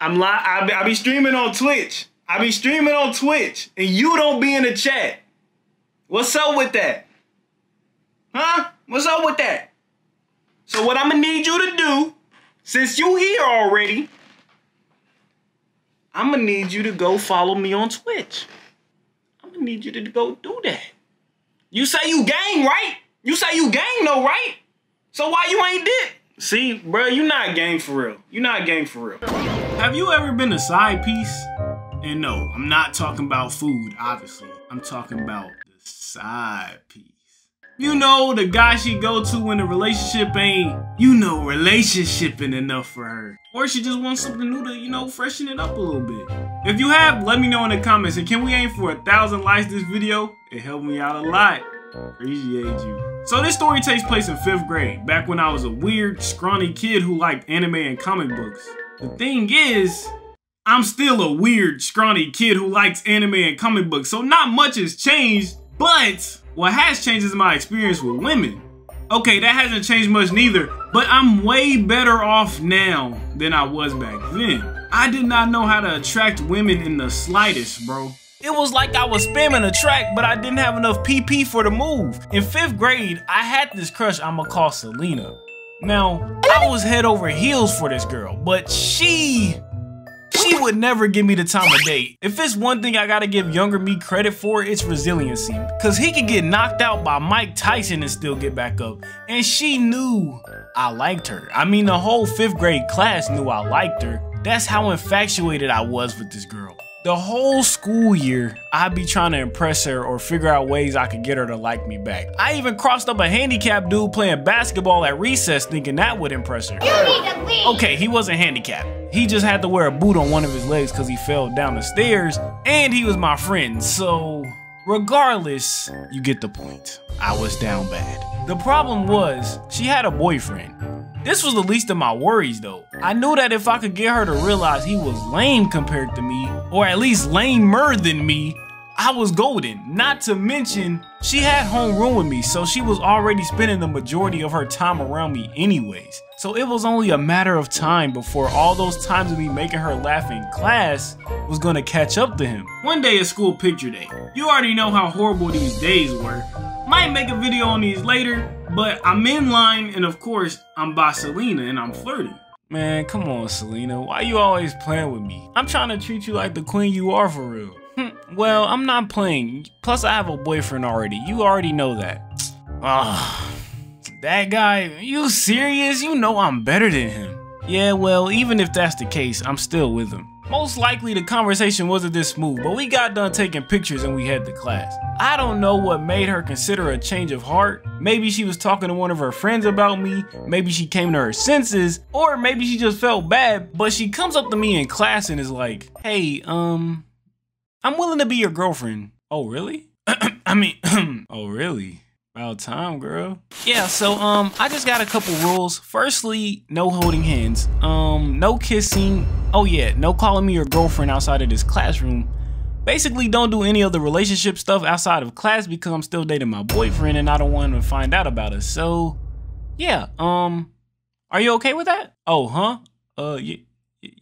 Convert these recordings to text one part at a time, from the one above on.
I'm li- I be, I be streaming on Twitch. I be streaming on Twitch, and you don't be in the chat. What's up with that? Huh? What's up with that? So what I'm gonna need you to do, since you here already, I'm gonna need you to go follow me on Twitch. I'm gonna need you to go do that. You say you gang, right? You say you gang though, right? So why you ain't did? See, bro, you not gang for real. You not gang for real. Have you ever been a side piece? And no, I'm not talking about food, obviously. I'm talking about the side piece. You know, the guy she go to when the relationship ain't, you know, relationshiping enough for her. Or she just wants something new to, you know, freshen it up a little bit. If you have, let me know in the comments. And can we aim for a thousand likes this video? It helped me out a lot. You. So this story takes place in fifth grade, back when I was a weird, scrawny kid who liked anime and comic books. The thing is, I'm still a weird, scrawny kid who likes anime and comic books, so not much has changed, but what has changed is my experience with women. Okay, that hasn't changed much neither, but I'm way better off now than I was back then. I did not know how to attract women in the slightest, bro. It was like I was spamming a track, but I didn't have enough PP for the move. In fifth grade, I had this crush I'ma call Selena. Now, I was head over heels for this girl, but she she would never give me the time of day. If it's one thing I gotta give younger me credit for, it's resiliency. Cause he could get knocked out by Mike Tyson and still get back up. And she knew I liked her. I mean, the whole fifth grade class knew I liked her. That's how infatuated I was with this girl. The whole school year, I'd be trying to impress her or figure out ways I could get her to like me back. I even crossed up a handicapped dude playing basketball at recess thinking that would impress her. Okay, he wasn't handicapped. He just had to wear a boot on one of his legs because he fell down the stairs and he was my friend, so regardless, you get the point. I was down bad. The problem was, she had a boyfriend. This was the least of my worries though. I knew that if I could get her to realize he was lame compared to me, or at least lamer than me, I was golden. Not to mention, she had homeroom with me, so she was already spending the majority of her time around me anyways. So it was only a matter of time before all those times of me making her laugh in class was gonna catch up to him. One day at school picture day. You already know how horrible these days were. Might make a video on these later, but I'm in line and of course I'm by Selena and I'm flirting. Man, come on, Selena. Why you always playing with me? I'm trying to treat you like the queen you are for real. Hmm, well, I'm not playing. Plus, I have a boyfriend already. You already know that. Ah, that guy, you serious? You know I'm better than him. Yeah, well, even if that's the case, I'm still with him. Most likely the conversation wasn't this smooth, but we got done taking pictures and we head to class. I don't know what made her consider a change of heart. Maybe she was talking to one of her friends about me, maybe she came to her senses, or maybe she just felt bad, but she comes up to me in class and is like, hey, um, I'm willing to be your girlfriend. Oh, really? I mean, oh, really? About time, girl. Yeah, so um I just got a couple rules. Firstly, no holding hands. Um, no kissing. Oh yeah, no calling me your girlfriend outside of this classroom. Basically, don't do any of the relationship stuff outside of class because I'm still dating my boyfriend and I don't want him to find out about it. So, yeah, um, are you okay with that? Oh, huh? Uh, yeah,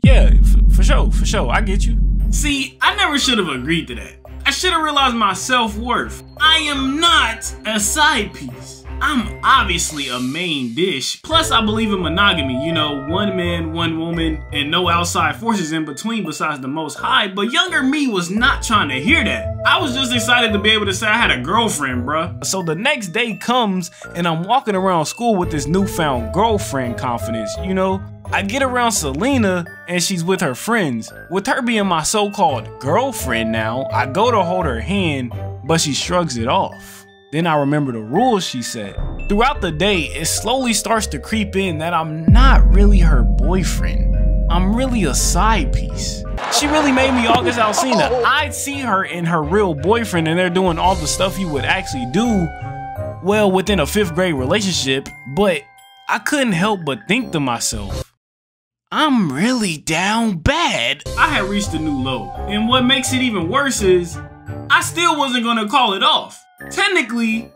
yeah, for sure, for sure. I get you. See, I never should have agreed to that. Should have realized my self-worth. I am not a side piece. I'm obviously a main dish. Plus, I believe in monogamy. You know, one man, one woman, and no outside forces in between besides the most high. But younger me was not trying to hear that. I was just excited to be able to say I had a girlfriend, bruh. So the next day comes, and I'm walking around school with this newfound girlfriend confidence, you know? I get around Selena and she's with her friends. With her being my so-called girlfriend now, I go to hold her hand, but she shrugs it off. Then I remember the rules she said. Throughout the day, it slowly starts to creep in that I'm not really her boyfriend. I'm really a side piece. She really made me August Alsina. Oh. I'd see her and her real boyfriend and they're doing all the stuff you would actually do, well, within a fifth grade relationship, but I couldn't help but think to myself, I'm really down bad. I had reached a new low. And what makes it even worse is, I still wasn't gonna call it off. Technically,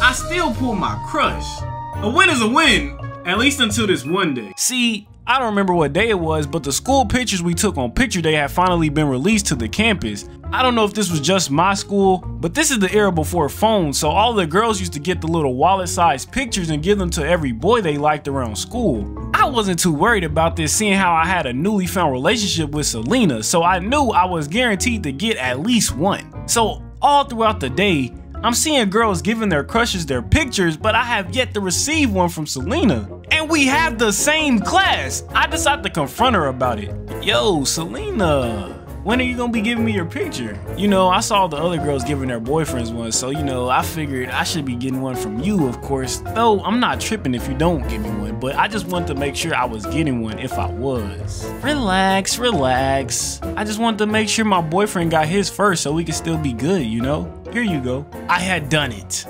I still pull my crush. A win is a win, at least until this one day. See, I don't remember what day it was, but the school pictures we took on picture day had finally been released to the campus. I don't know if this was just my school, but this is the era before phones, so all the girls used to get the little wallet-sized pictures and give them to every boy they liked around school. I wasn't too worried about this seeing how I had a newly found relationship with Selena, so I knew I was guaranteed to get at least one. So all throughout the day, I'm seeing girls giving their crushes their pictures, but I have yet to receive one from Selena. And we have the same class. I decided to confront her about it. Yo, Selena, when are you gonna be giving me your picture? You know, I saw the other girls giving their boyfriends one, so you know, I figured I should be getting one from you, of course. Though I'm not tripping if you don't give me one, but I just wanted to make sure I was getting one if I was. Relax, relax. I just wanted to make sure my boyfriend got his first so we could still be good, you know? Here you go. I had done it.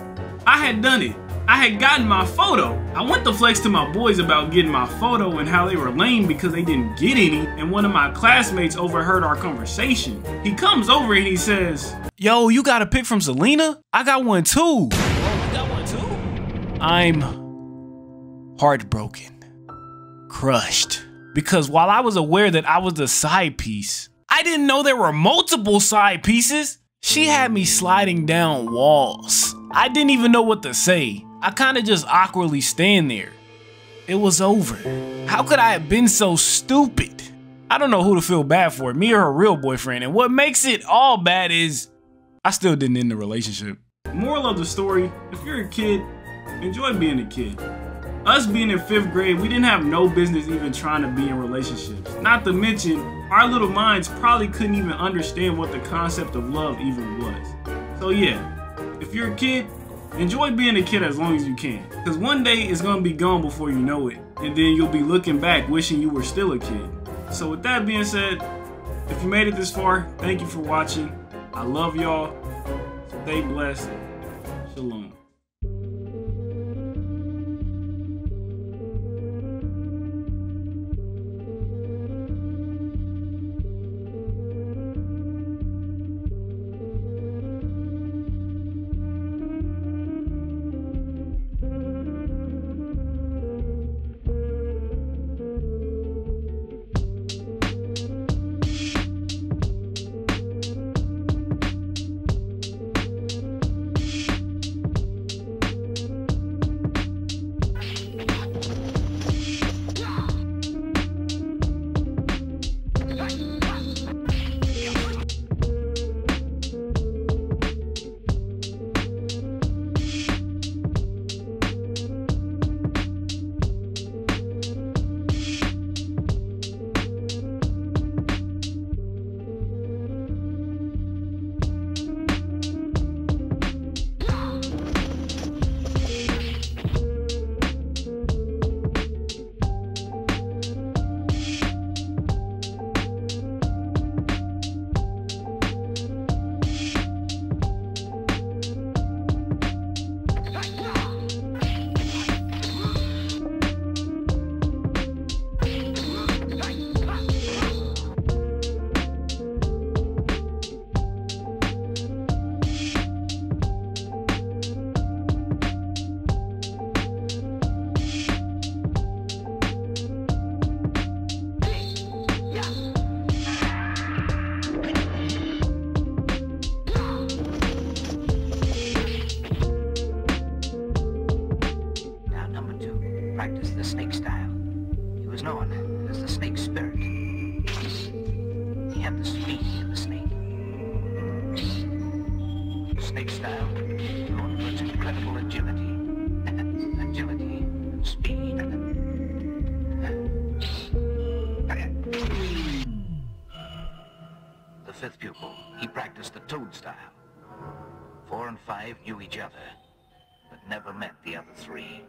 I had done it. I had gotten my photo. I went to flex to my boys about getting my photo and how they were lame because they didn't get any, and one of my classmates overheard our conversation. He comes over and he says, Yo, you got a pic from Selena? I got one too. Oh, you got one too? I'm heartbroken, crushed. Because while I was aware that I was the side piece, I didn't know there were multiple side pieces. She had me sliding down walls. I didn't even know what to say. I kinda just awkwardly stand there. It was over. How could I have been so stupid? I don't know who to feel bad for, me or her real boyfriend, and what makes it all bad is I still didn't end the relationship. Moral of the story, if you're a kid, enjoy being a kid. Us being in fifth grade, we didn't have no business even trying to be in relationships. Not to mention, our little minds probably couldn't even understand what the concept of love even was. So yeah, if you're a kid, enjoy being a kid as long as you can. Because one day it's going to be gone before you know it. And then you'll be looking back wishing you were still a kid. So with that being said, if you made it this far, thank you for watching. I love y'all. Stay blessed. Shalom. Fifth pupil, he practiced the toad style. Four and five knew each other, but never met the other three.